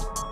you.